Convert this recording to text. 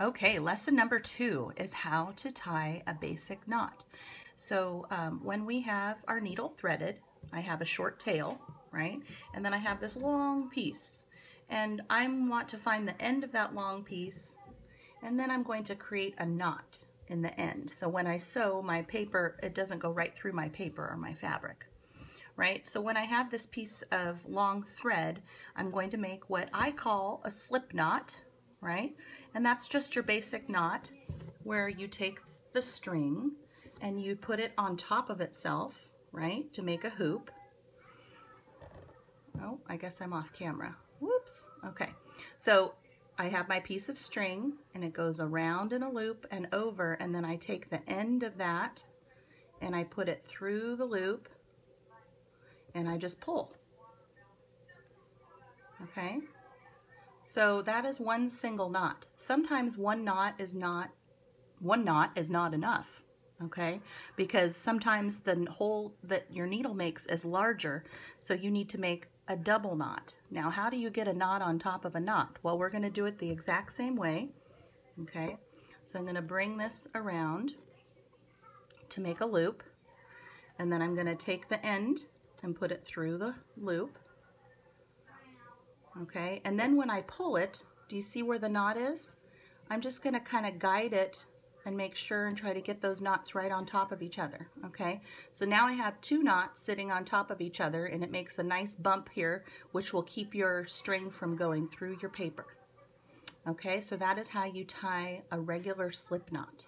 Okay, lesson number two is how to tie a basic knot. So um, when we have our needle threaded, I have a short tail, right? And then I have this long piece. And I want to find the end of that long piece, and then I'm going to create a knot in the end. So when I sew my paper, it doesn't go right through my paper or my fabric, right? So when I have this piece of long thread, I'm going to make what I call a slip knot, right? And that's just your basic knot where you take the string and you put it on top of itself, right, to make a hoop. Oh, I guess I'm off camera. Whoops. Okay. So I have my piece of string and it goes around in a loop and over and then I take the end of that and I put it through the loop and I just pull. Okay. So that is one single knot. Sometimes one knot is not, one knot is not enough, okay? Because sometimes the hole that your needle makes is larger, so you need to make a double knot. Now, how do you get a knot on top of a knot? Well, we're gonna do it the exact same way, okay? So I'm gonna bring this around to make a loop, and then I'm gonna take the end and put it through the loop, okay? And then when I pull it, do you see where the knot is? I'm just gonna kind of guide it and make sure and try to get those knots right on top of each other, okay? So now I have two knots sitting on top of each other and it makes a nice bump here, which will keep your string from going through your paper. Okay, so that is how you tie a regular slip knot.